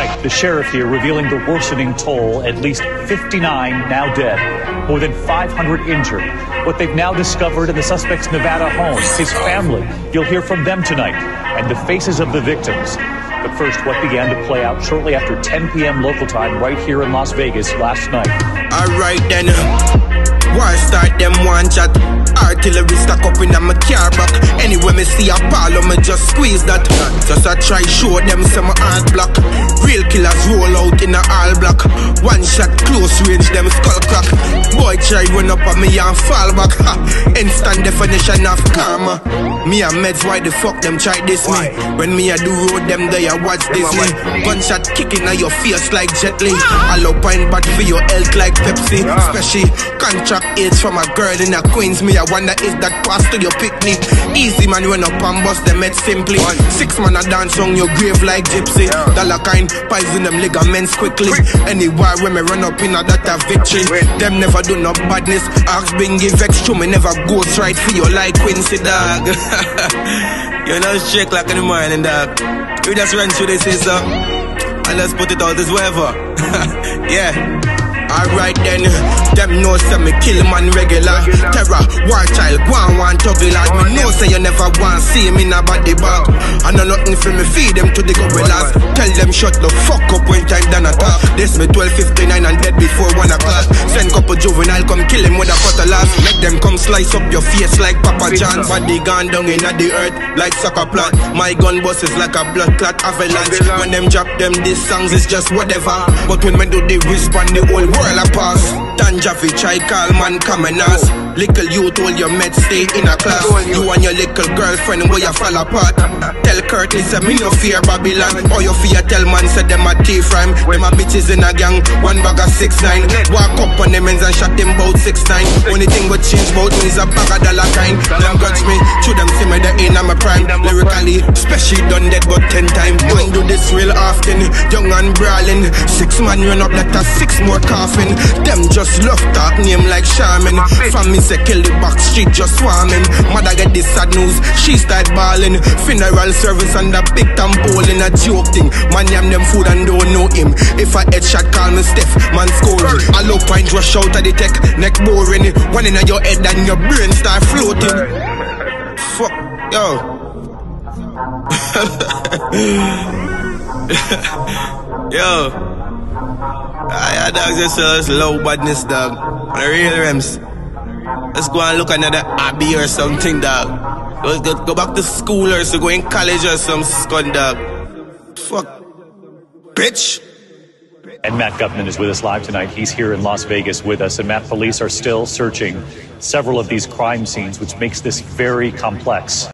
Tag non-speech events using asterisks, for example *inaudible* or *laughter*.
Tonight, the sheriff here revealing the worsening toll at least 59 now dead, more than 500 injured. What they've now discovered in the suspect's Nevada home, his family. You'll hear from them tonight and the faces of the victims. But first, what began to play out shortly after 10 p.m. local time right here in Las Vegas last night. All right then. Uh, Why start them one chat. Artillery stuck up in my car back. Anyway, me see a pal, me just squeeze that. Just I try show them some art block. In a all block. One shot close range, them skull crack. Boy try run up on me and fall back. Ha. Instant definition of karma. Me and meds, why the fuck them try this me? When me I do road, them they I watch Disney. Gunshot kicking at your face like Jet Li. Alpine bad for your health like Pepsi. Especially contract aids from a girl in a Queens. Me I wonder if that pass to your picnic. Easy man run up and bust them head simply. Six man a dance on your grave like gypsy. Dollar kind poison them ligaments quickly. Anywhere when me run up in a that a victory. Them never do no badness. Ask Bingy vex to me never goes right for you like Quincy dog. *laughs* you know shake like in the morning dog. We just run through this is up. And let's put it out as whatever. *laughs* yeah. Alright then, them know say me kill man regular. Terror, war child, go on one tuggy lad. Me know say you never want see me in a body bag. I know nothing for me feed them to the gorillas. Tell them shut the fuck up when time done attack. This me 12:59 and dead before one o'clock. Send couple juvenile come kill him with a cutlass. Make them come slice up your face like Papa John. Body gone down in the earth like soccer plant. My gun bust is like a blood clot avalanche. When them drop them, these songs is just whatever. But when me do the respond, the whole world a pass. Tanjavich, I call man commoners. Little youth, all your meds stay in a class. You and your little girlfriend, where you fall apart. Tell Curtis, say me no fear Babylon. Or you fear tell man, say them a thief rhyme. Them a bitches in a gang, one bag of six nine. Walk up on them ends and shot them bout six nine. Only thing what change bout me is a bag of dollar kind. Them grudge me, to them see me the in my prime. Lyrically, especially done dead but ten times. Man do this real often, young and brawling. Six man run up that a six more coffin. Them just love talk name like. From me say kill the back street just swarming. Mother get this sad news, she start bawling. Funeral service and a big tampole in a joke thing. Man yam them food and don't know him. If I headshot call me Steph, man scoring. I low point rush out of the tech, neck boring. One in your head and your brain start floating. Fuck, yo. *laughs* yo. I dogs themselves low badness, dog. On real rims. Let's go and look another abbey or something, dog. Let's go, go back to school or so go in college or some scun, dog. Fuck. Bitch. And Matt Gutman is with us live tonight. He's here in Las Vegas with us. And Matt, police are still searching several of these crime scenes, which makes this very complex.